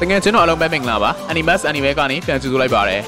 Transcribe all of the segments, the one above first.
တကယ်ကျွန်တော်အလုံးပဲမင်္ဂလာပါ Animus Anime ကနေပြန်ကြည့်ဆိုလိုက်ပါတယ်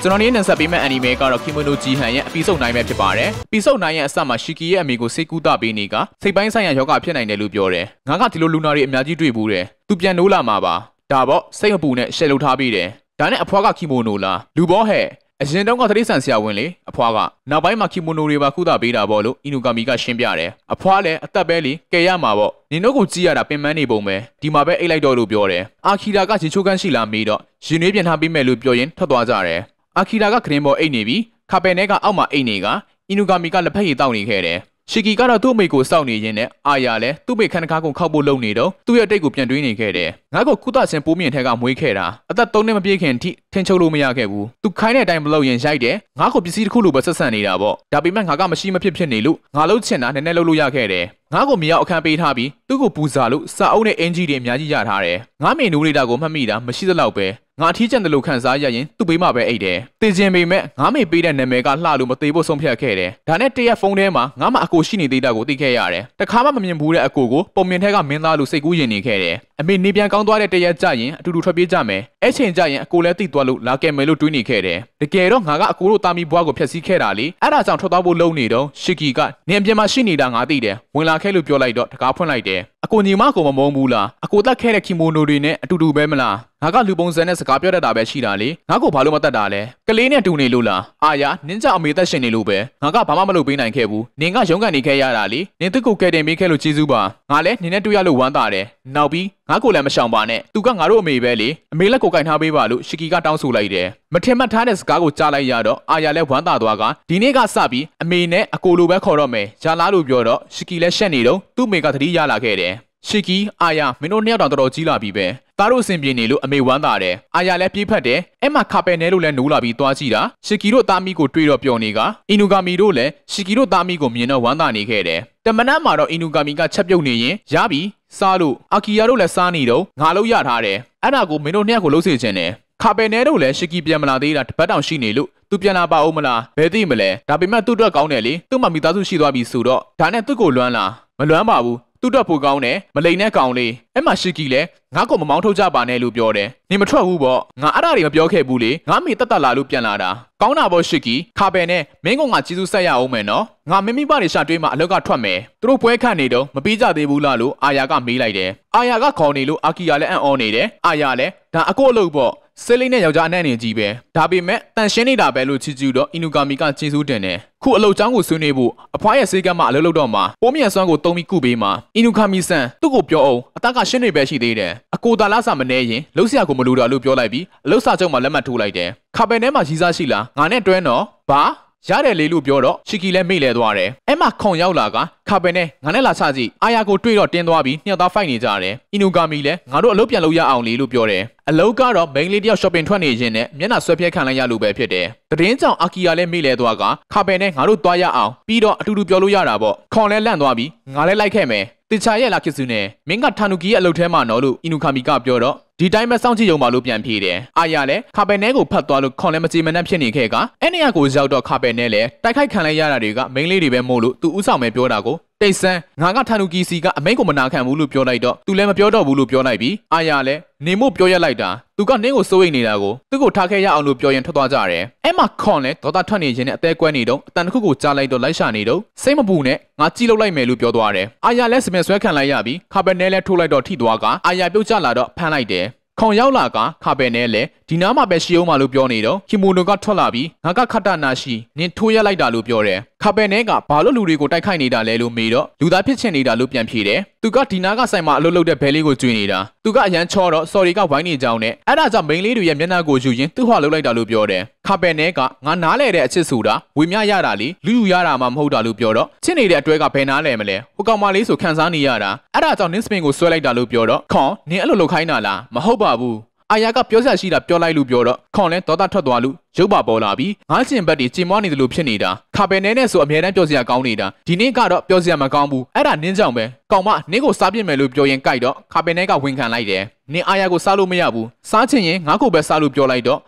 ကျွန်တော်ဒီနေ့ဆက်ပေးမယ့် anime ကတော့ Kimono Jihan ရဲ့ episode 9ပဲဖြစ်ပါတယ် episode 9ရဲ့အစမှာ Shiki ရဲ့အမေကိုစိတ်ကူးတာပေးနေကစိတ်ပိုင်းဆိုင်ရာယောဂဖြစ်နိုင်တယ်လို့ပြောတယ်ငါကဒီလိုလူနာတွေအများကြီးတွေ့ဘူးတယ်သူပြန်နိုးလာမှာပါဒါပေါ့စိတ်မပူနဲ့ရှယ်လုပ်ထားပေးတယ်ဒါနဲ့အဖွားက Kimono လားလူဘောဟဲ့ အရင်တုန်းကသတိဆန်ဆရာဝန်လေအဖွားကနောက်ပိုင်းမှာကီမိုနိုတွေပါကုသပေးတာပေါ့လို့အီနူဂါမီကရှင်းပြတယ်အဖွားလည်းအသက်ပဲလေကယ်ရမှာပေါ့နင်တို့ကိုကြည့်ရတာပင်ပန်းနေပုံပဲဒီမှာပဲအိတ်လိုက်တော့လို့ပြောတယ်အာခီရာကရေချိုးကန်းရှိလာမေးတော့ရင်နွေးပြန်ထားပေးမယ်လို့ပြောရင်ထွက်သွားကြတယ်အာခီရာကခရင်ပေါ်အိတ်နေပြီးခါပယ်နဲကအောက်မှာအိတ်နေကအီနူဂါမီကလက်ဖက်ရည်တောက်နေခဲ့တယ် ရှီကီကတော့သူ့အမေကိုစောင့်နေရင်းနဲ့အာယာလည်းသူ့မိခန်းတကားကိုခောက်ဖို့လုပ်နေတော့သူ့ရဲ့တိတ်ကိုပြန်တွေးနေခဲ့တယ်။ငါ့ကိုကုသရှင်ပိုးမြင့်ထဲကမွေးခဲ့တာအသက်၃နှစ်မပြည့်ခင်ထိထင်ချုပ်လို့မရခဲ့ဘူး။သူခိုင်းတဲ့အတိုင်းမလုပ်ရင်ရိုက်တယ်။ငါ့ကိုပစ္စည်းတစ်ခုလိုပဲဆက်ဆံနေတာပေါ့။ဒါပေမဲ့ငါကမရှိမဖြစ်ဖြစ်နေလို့ငါလှုပ်ချင်တာနည်းနည်းလှုပ်လို့ရခဲ့တယ်။ငါ့ကိုမြေရောက်အခန်းပေးထားပြီးသူ့ကိုပူစာလို့စာအုပ်နဲ့အင်ဂျီတွေအများကြီးရထားတယ်။ငါမေနူးလေးတာကိုမှတ်မိတာမရှိသလောက်ပဲငါအထီးကျန်တယ်လို့ခံစားရရင်သူ့ဘေးမှာပဲအိတ်တယ်။တည်ခြင်းပေမဲ့ငါမေပေးတဲ့နာမည်ကလှလို့မသေးဖို့ဆုံးဖြတ်ခဲ့တယ်။ဒါနဲ့တရက်ဖုန်းထဲမှာငါမှအကိုရှိနေသေးတာကိုသိခဲ့ရတယ်။တခါမှမမြင်ဘူးတဲ့အကိုကိုပုံမြင်ထဲကမင်းသားလို့စိတ်ကူးရင်နေခဲ့တယ်။အမေနေပြန်ကောင်းသွားတဲ့တရက်ကြရင်အတူတူထွက်ပြေးကြမယ်။ အဲ့ချိန်ကြရင်အကိုလည်းသိသွားလို့လာခဲ့မယ်လို့တွေးနေခဲ့တယ်။တကယ်တော့ငါကအကိုတို့တာမီဘွားကိုဖျက်ဆီးခဲ့တာလေ။အဲ့ဒါကြောင့်ထွက်သွားဖို့လုပ်နေတော့ရှီကီကနေအပြင်မှာရှိနေတာငါသိတယ်။ဝင်လာခဲ့လို့ပြောလိုက်တော့တကားဖွင့်လိုက်တယ်။အကိုညီမကိုမမုန်းဘူးလား။အကိုတက်ခဲ့တဲ့ကီမိုနိုတွေနဲ့အတူတူပဲမလား။ ငါကလူပုံစံနဲ့စကားပြောတတ်တာပဲရှိတာလေငါ့ကိုဘာလို့မတတ်တာလဲကလေးနဲ့တူနေလို့လားအာယာနင်းကြအမေသက်ရှင်နေလို့ပဲငါကဘာမှမလုပ်ပေးနိုင်ခဲ့ဘူးနင်ကရုန်းကန်နေခဲ့ရတာလေနင်သူ့ကိုကယ်တင်ပေးခဲ့လို့ကျေးဇူးပါငါလည်းနင်နဲ့တွေ့ရလို့ဝမ်းသာတယ်နောက်ပြီးငါကိုလည်းမရှောင်ပါနဲ့သူကငါတို့အမေပဲလေအမေလက်ကိုကင်ထားပေးပါလို့ရှီကီကတောင်းဆိုလိုက်တယ်မထင်မှတ်ထားတဲ့စကားကိုကြားလိုက်ရတော့အာယာလည်းဝမ်းသာသွားကဒီနေ့ကစပြီးအမေနဲ့အကိုလိုပဲခေါ်တော့မယ်ဂျာလာလို့ပြောတော့ရှီကီလည်းရှက်နေတော့သူ့မေကသတိရလာခဲ့တယ်ရှီကီအာယာမင်းတို့နှစ်ယောက်တောင်တော်တော်ကြီးလာပြီပဲ သားတို့အဆင်ပြေနေလို့အမေဝမ်းသာတယ်အာယာလည်းပြေးဖက်တယ်အဲ့မှာခါပယ်နဲလို့လည်းနိုးလာပြီးသွားကြည့်တာရှီကီတို့သားမီးကိုတွေးတော့ပျော်နေကအီနူဂါမီတို့လည်းရှီကီတို့သားမီးကိုမြင်တော့ဝမ်းသာနေခဲ့တယ်တမနက်မှာတော့အီနူဂါမီကချက်ပြုတ်နေရင်ရပြီစားလို့အာကီယာတို့လည်းစားနေတော့ငါလို့ရထားတယ်အဲ့ဒါကိုမင်းတို့နှစ်ယောက်ကိုလှုပ်စေချင်တယ်ခါပယ်နဲတို့လည်းရှီကီပြန်မလာသေးတာတပတ်တောင်ရှိနေလို့သူပြန်လာပါဦးမလားဘယ်သိမလဲဒါပေမဲ့သူ့အတွက်ကောင်းတယ်လေသူ့မှာမိသားစုရှိသွားပြီဆိုတော့ဒါနဲ့သူ့ကိုလွမ်းလာမလွမ်းပါဘူး သူ့တော့ပိုကောင်းတယ်မလိန်တဲ့ကောင်လေးအဲ့မှာရှီကီလည်းငါ့ကိုမမောင်းထုတ်ကြပါနဲ့လို့ပြောတယ်နေမထွက်ဘူးပေါ့ငါအဲ့ဒါတွေမပြောခဲ့ဘူးလေငါမေတက်တက်လာလို့ပြန်လာတာကောင်းတာပေါ့ရှီကီခါပယ်နဲ့မင်းကငါကျေးဇူးဆက်ရအောင်မယ်နော်ငါမင်းမိဘတွေရှာတွေးမှအလောက်ကထွက်မယ်သူတို့ပွဲခန့်နေတော့မပြီးကြသေးဘူးလားလို့အာယာကမေးလိုက်တယ်အာယာကခေါ်နေလို့အာကီယာလည်းအံ့ဩနေတယ်အာယာလည်းဒါအကိုအလုပ်ပေါ့ ဆဲလေးနဲ့ယောက်ျားအနှံ့နေကြီးပဲဒါပေမဲ့တန်ရှင်းနေတာပဲလို့ချီကျူတော့အီနူဂါမီကကျေးဇူးတင်တယ်ခုအလုပ်ချောင်းကိုဆွေးနွေးဖို့အဖွားရဲ့စေကမ်းမှာအလုပ်လုပ်တော့မှာပိုးမြန်စွမ်းကိုတုံးပြီးကုပေးမှာအီနူဂါမီဆန်သူ့ကိုပြောအောင်အတကရှင်းနေပဲရှိသေးတယ်အကိုတာလာစာမနေရင်လှုပ်ဆရာကိုမလိုတာလို့ပြောလိုက်ပြီးအလုပ်စာချုပ်မှာလက်မှတ်ထိုးလိုက်တယ်ခါပယ်ထဲမှာရီးစားရှိလားငါနဲ့တွဲတော့ဘာ ရတယ်လေလို့ပြောတော့ချီကီလည်းမိလဲသွားတယ်အဲ့မှာခုံရောက်လာကခါပယ်နဲ့ငါနဲ့လာချကြည့်အာယာကိုတွေ့တော့တင်းသွားပြီးညှက်သားဖိုက်နေကြတယ်အီနူဂါမီလည်းငါတို့အလုပ်ပြန်လုပ်ရအောင်လေလို့ပြောတယ်အလုပ်ကတော့မိန်းလေးတယောက် shopping ထွက်နေခြင်းနဲ့မျက်နှာဆွဲပြဲခံလိုက်ရလို့ပဲဖြစ်တယ်တရင်ကြောင့်အာကီယာလည်းမိလဲသွားကခါပယ်နဲ့ငါတို့သွားရအောင်ပြီးတော့အတူတူပြောလို့ရတာပေါ့ခွန်လဲလန့်သွားပြီးငါလည်းလိုက်ခဲ့မယ်တချာရဲ့လာခစ်စုနဲ့မင်းကထာနူကီရဲ့အလုပ်ထဲမှာနော်လို့အီနူခါမီကပြောတော့ ဒီတိုင်းပဲစောင့်ကြည့်ရုံပါလို့ပြန်ပြေးတယ်။အာရလည်းခါပယ်နဲကိုဖတ်သွားလို့ခွန်လည်းမကြည်မနှက်ဖြစ်နေခဲ့ကအဲ့နေရာကိုရောက်တော့ခါပယ်နဲလည်းတိုက်ခိုက်ခံလိုက်ရတာတွေကမိန်းလေးတွေပဲမို့လို့သူဥဆောင်ပဲပြောတာကိုတိတ်ဆန်းငါကထာနူကီစီကအမိန့်ကိုမနာခံဘူးလို့ပြောလိုက်တော့သူလည်းမပြောတော့ဘူးလို့ပြောလိုက်ပြီးအာရလည်းနေမို့ပြောရလိုက်တာသူကနင်းကိုစိုးရိမ်နေတာကိုသူ့ကိုထားခဲ့ရအောင်လို့ပြောရင်ထွက်သွားကြတယ်။အဲ့မှာခွန်လည်းဒေါသထွက်နေခြင်းနဲ့အသေးကွဲနေတော့အတန်တစ်ခုကိုကြားလိုက်တော့လိုက်ရှာနေတော့စိတ်မပူနဲ့ငါကြည့်လို့လိုက်မယ်လို့ပြောသွားတယ်။အာရလည်းစပင်ဆွဲခံလိုက်ရပြီးခါပယ်နဲလည်းထိုးလိုက်တော့ထိသွားကအာရပြုတ်ကျလာတော့ဖမ်းလိုက်တယ်။ခွန်ရောက်လာကခါပယ်နဲ့လေဒီနားမှာပဲရှိအောင်မလို့ပြောနေတော့ကီမိုနိုကထွက်လာပြီးငါကခတ်တနာရှိနင်ထိုးရလိုက်တာလို့ပြောတယ် ခါပယ်နဲ့ကဘာလို့လူတွေကိုတိုက်ခိုက်နေတာလဲလို့မေးတော့လူသားဖြစ်ချင်နေတာလို့ပြန်ဖြေတယ်သူကဒီနားကဆိုင်မှာအလုပ်လုပ်တဲ့ဘဲလေးကိုကျွေးနေတာသူကအရန်ချောတော့ sorry ကဝိုင်းနေကြောင်းနဲ့အဲ့ဒါကြောင့်မိန်းလေးတွေရဲ့မျက်နှာကိုယူရင်သူ့ဟာလုပ်လိုက်တာလို့ပြောတယ်ခါပယ်နဲ့ကငါနားလဲတဲ့အချစ်ဆိုတာဝေမျှရတာလေလူယူရတာမှမဟုတ်တာလို့ပြောတော့ချစ်နေတဲ့အတွဲကဘယ်နားလဲမလဲဟိုကောင်မလေးဆိုခံစားနေရတာအဲ့ဒါကြောင့်နင်းစပင်ကိုဆွဲလိုက်တာလို့ပြောတော့ခွန်နင်းအဲ့လိုလုပ်ခိုင်းတာလားမဟုတ်ပါဘူး အာယာကပြောစရာရှိတာပြောလိုက်လို့ပြောတော့ခွန်လဲဒေါသထွက်သွားလို့ရုပ်ပါပေါ်လာပြီးငါးချင်ဘက်တွေကျင်မွားနေတယ်လို့ဖြစ်နေတာခါပယ်နဲနဲ့ဆိုအမြဲတမ်းပြောစရာကောင်းနေတာဒီနေ့ကတော့ပြောစရာမကောင်းဘူးအဲ့ဒါနင်းကြောင်ပဲကောင်မနင်းကိုစားပြစ်မယ်လို့ပြောရင်ကြိုက်တော့ခါပယ်နဲကဝန်ခံလိုက်တယ်နင်းအာယာကိုစားလို့မရဘူးစားချင်ရင်ငါ့ကိုပဲစားလို့ပြောလိုက်တော့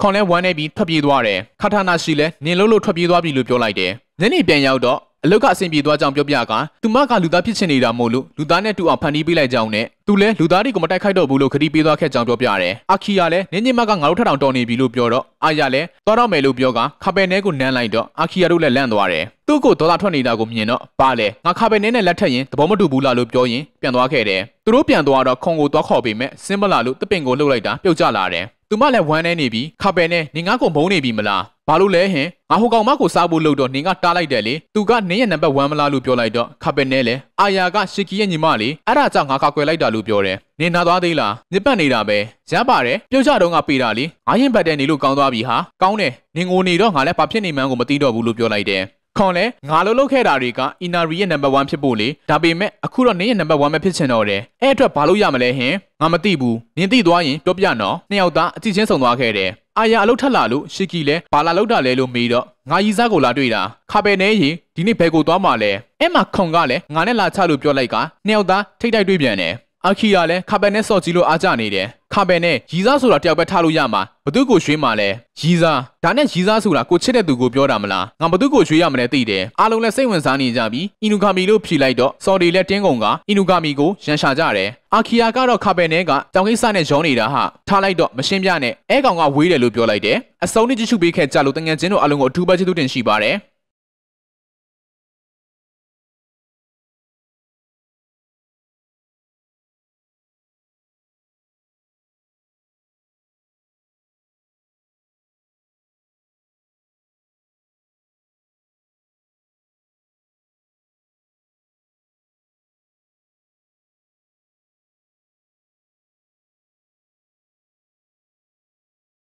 ခွန်လဲဝမ်းနေပြီးထွက်ပြေးသွားတယ်ခါထာနာရှိလဲနင်လို့လို့ထွက်ပြေးသွားပြီလို့ပြောလိုက်တယ်ညနေပြန်ရောက်တော့ အလုတ်ကအဆင်ပြေသွားကြောင်းပြောပြကသူမကလူသားဖြစ်ချင်နေတာမို့လို့လူသားနဲ့တူအောင်ဖန်တီးပေးလိုက်ကြောင်းနဲ့သူလည်းလူသားတွေကိုမတိုက်ခိုက်တော့ဘူးလို့ခရီးပေးသွားခဲ့ကြောင်းပြောပြတယ်။အာခီယာလည်းနင်းညင်မကငါတို့ထထောင်တော်နေပြီလို့ပြောတော့အာယာလည်းသွားတော့မယ်လို့ပြောကခပယ်နဲကိုနမ်းလိုက်တော့အာခီယာတို့လည်းလန့်သွားတယ်။သူ့ကိုဒေါသထွက်နေတာကိုမြင်တော့ပါလေငါခပယ်နဲနဲ့လက်ထက်ရင်သဘောမတူဘူးလားလို့ပြောရင်ပြန်သွားခဲ့တယ်။သူတို့ပြန်သွားတော့ခုံကိုသွားခေါ်ပေးမဲ့စင်ပလာလို့တပင်ကိုလှုပ်လိုက်တာပြုတ်ကျလာတယ်။သူမလည်းဝမ်းနေနေပြီခပယ်နဲ့နေငါ့ကိုမုန်းနေပြီမလား ဘာလို့လဲဟင်ငါဟိုကောင်မကိုစားဖို့လုပ်တော့နေကတားလိုက်တယ်လေသူကနင်းရဲ့နံပါတ်1မလားလို့ပြောလိုက်တော့ခပယ်နဲ့လေအာယာကရှီကီရဲ့ညီမလေးအဲ့ဒါကြောင့်ငါကကွယ်လိုက်တာလို့ပြောတယ်နေနာသွားသေးလားညစ်ပတ်နေတာပဲရပါတယ်ပြုတ်ကြတော့ငါပေတာလေငါရင်ပတ်တဲ့နေလို့ကောင်းသွားပြီဟာကောင်းတယ်နေငိုနေတော့ငါလည်းဘာဖြစ်နေမှန်းကိုမသိတော့ဘူးလို့ပြောလိုက်တယ် ခွန်လဲငါလုံးလုံးခဲ့တာတွေကအီနာရီရဲ့နံပါတ်1ဖြစ်ဖို့လေဒါပေမဲ့အခုတော့နင်းရဲ့နံပါတ်1ပဲဖြစ်ချင်တော့တယ်အဲ့အတွက်ဘာလို့ရမလဲဟင်ငါမသိဘူးနင်းသိသွားရင်ပြောပြနော်နှစ်ယောက်သားအကြည့်ချင်းဆုံသွားခဲ့တယ်အာယာအလုတ်ထက်လာလို့ရှီကီလဲဘာလာလောက်တာလဲလို့မေးတော့ငါရီစားကိုလာတွေ့တာခါပဲနေရင်ဒီနေ့ဘယ်ကိုသွားမှလဲအဲ့မှာခွန်ကလည်းငါနဲ့လာချလို့ပြောလိုက်ကနှစ်ယောက်သားထိတ်တိုက်တွေ့ပြန်တယ် အာခီယာလည်းခါပဲနဲ့စော့ကြည့်လို့အားကြနေတယ်ခါပဲနဲ့ရီစားဆိုတာတယောက်ပဲထားလို့ရမှာဘသူကိုရွှေးမှလဲရီစားဒါနဲ့ရီစားဆိုတာကိုချစ်တဲ့သူကိုပြောတာမလားငါဘသူကိုရွှေးရမလဲသိတယ်အားလုံးလည်းစိတ်ဝင်စားနေကြပြီအီနူဂါမီလို့ဖြေလိုက်တော့စော်ဒီလည်းတင်းကုန်ကအီနူဂါမီကိုရန်ရှာကြတယ်အာခီယာကတော့ခါပဲနဲ့ကတောင်ကိစ္စနဲ့ရောနေတာဟာထားလိုက်တော့မရှင်းပြနဲ့အဲကောင်ကဝေးတယ်လို့ပြောလိုက်တယ်အစုံနဲ့ကြည့်ရှုပေးခဲ့ကြလို့တငယ်ချင်းတို့အားလုံးကိုအထူးပဲကျေးဇူးတင်ရှိပါတယ်